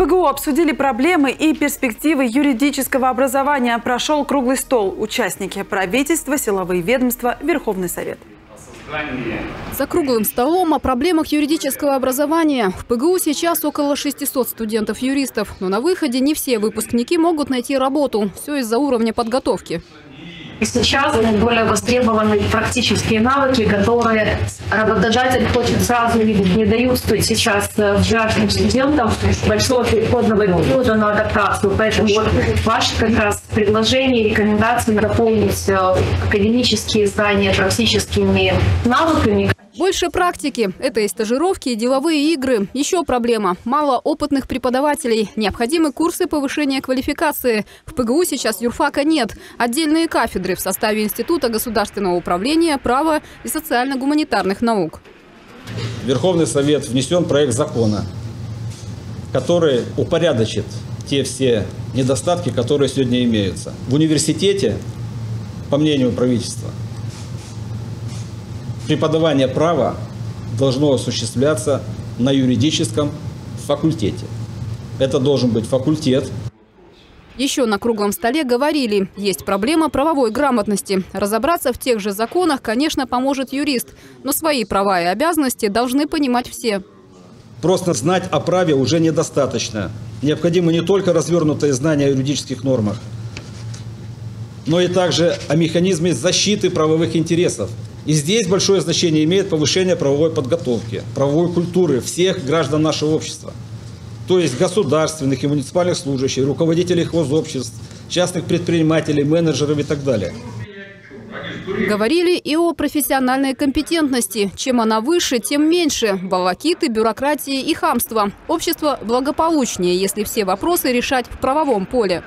ПГУ обсудили проблемы и перспективы юридического образования. Прошел круглый стол. Участники правительства, силовые ведомства, Верховный Совет. За круглым столом о проблемах юридического образования. В ПГУ сейчас около 600 студентов-юристов. Но на выходе не все выпускники могут найти работу. Все из-за уровня подготовки. И сейчас наиболее востребованы практические навыки, которые работодатель хочет сразу видеть, не дают сейчас гражданам студентам большого переходного периода на адаптацию. Поэтому вот ваши как раз предложения и рекомендации дополнить академические знания практическими навыками. Больше практики. Это и стажировки, и деловые игры. Еще проблема. Мало опытных преподавателей. Необходимы курсы повышения квалификации. В ПГУ сейчас юрфака нет. Отдельные кафедры в составе Института государственного управления, права и социально-гуманитарных наук. Верховный Совет внесен проект закона, который упорядочит те все недостатки, которые сегодня имеются. В университете, по мнению правительства, преподавание права должно осуществляться на юридическом факультете. Это должен быть факультет. Еще на круглом столе говорили, есть проблема правовой грамотности. Разобраться в тех же законах, конечно, поможет юрист. Но свои права и обязанности должны понимать все. Просто знать о праве уже недостаточно. Необходимо не только развернутое знание о юридических нормах, но и также о механизме защиты правовых интересов. И здесь большое значение имеет повышение правовой подготовки, правовой культуры всех граждан нашего общества. То есть государственных и муниципальных служащих, руководителей хозобществ, частных предпринимателей, менеджеров и так далее. Говорили и о профессиональной компетентности. Чем она выше, тем меньше. Волокиты, бюрократии и хамство. Общество благополучнее, если все вопросы решать в правовом поле.